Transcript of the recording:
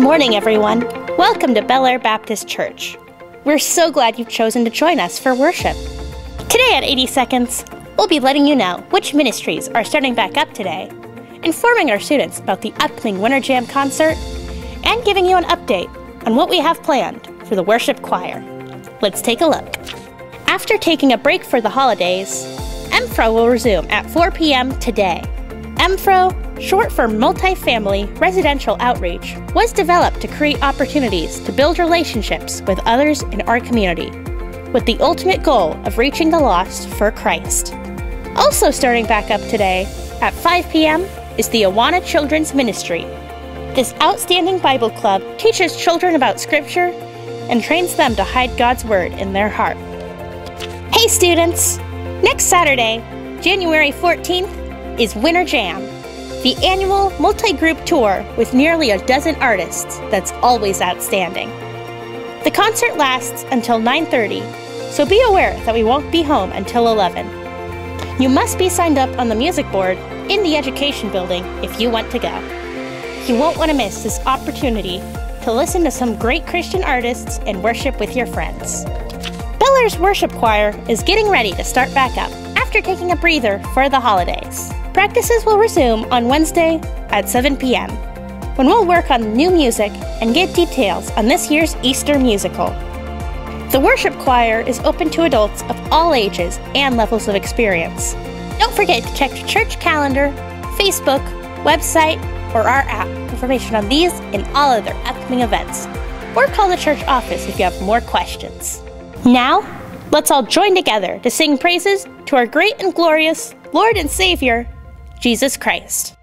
morning, everyone. Welcome to Bel Aire Baptist Church. We're so glad you've chosen to join us for worship. Today at 80 Seconds, we'll be letting you know which ministries are starting back up today, informing our students about the upcoming Winter Jam concert, and giving you an update on what we have planned for the worship choir. Let's take a look. After taking a break for the holidays, MFRO will resume at 4 p.m. today. MFRO, short for Multifamily Residential Outreach, was developed to create opportunities to build relationships with others in our community, with the ultimate goal of reaching the lost for Christ. Also starting back up today at 5 p.m. is the Awana Children's Ministry. This outstanding Bible club teaches children about Scripture and trains them to hide God's Word in their heart. Hey, students! Next Saturday, January 14th, is Winter Jam, the annual multi group tour with nearly a dozen artists that's always outstanding. The concert lasts until 9:30, so be aware that we won't be home until 11. You must be signed up on the music board in the education building if you want to go. You won't want to miss this opportunity to listen to some great Christian artists and worship with your friends. Bel Aire's worship choir is getting ready to start back up after taking a breather for the holidays. Practices will resume on Wednesday at 7 p.m., when we'll work on new music and get details on this year's Easter musical. The worship choir is open to adults of all ages and levels of experience. Don't forget to check the church calendar, Facebook, website, or our app for information on these and all other upcoming events. Or call the church office if you have more questions. Now, let's all join together to sing praises to our great and glorious Lord and Savior, Jesus Christ.